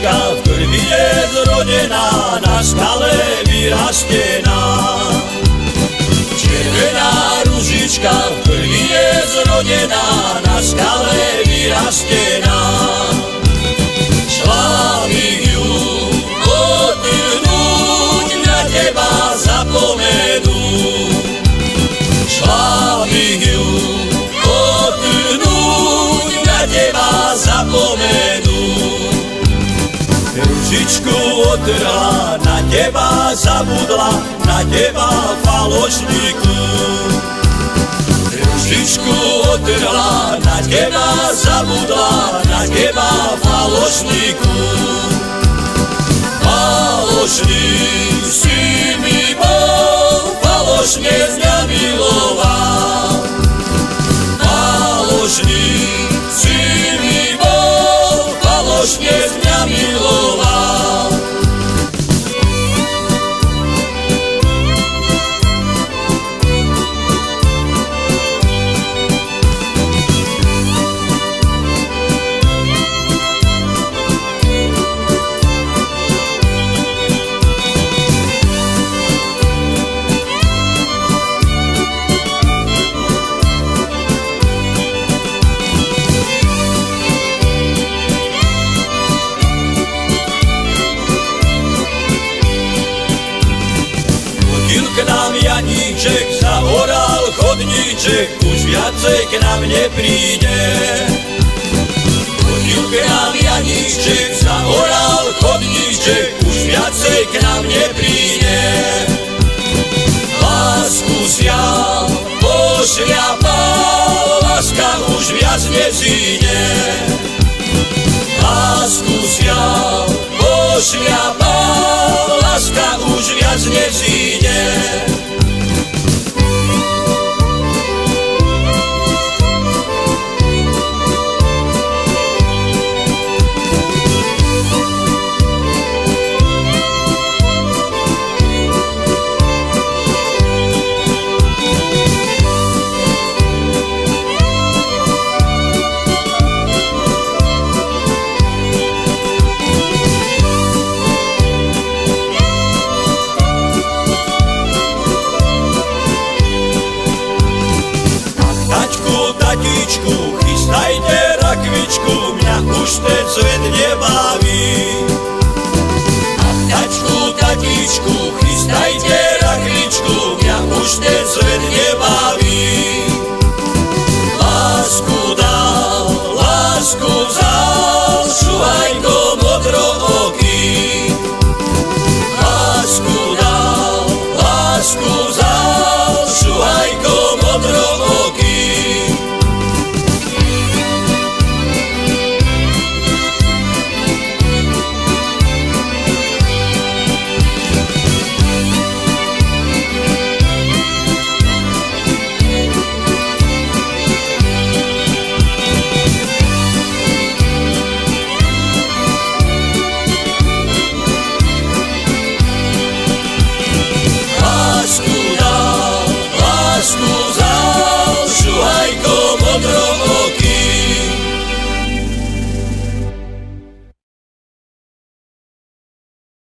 ružička v krvi je zrodená, na skale vyrastená. Červená ružička v krvi je zrodená, na skale vyrastená. Slávik ju odtrhnúť, na teba zapomenú. Slávik ju Ružičku otrhla, na teba zabudla, na teba falošníku. Ružičku otrhla, na teba zabudla, na teba falošníku. Falošník si mi bol, falošne mňa miloval. Falošník si chodníček, už viacej k nám nepríde. Chodil k nám Janíček, zahoral chodníček, už viacej k nám nepríde. Lásku sial, pošľapal, láska už viac nezíde. Lásku sial, pošľapal, už ten svet nebaví. A vtačku, tatičku, chyba,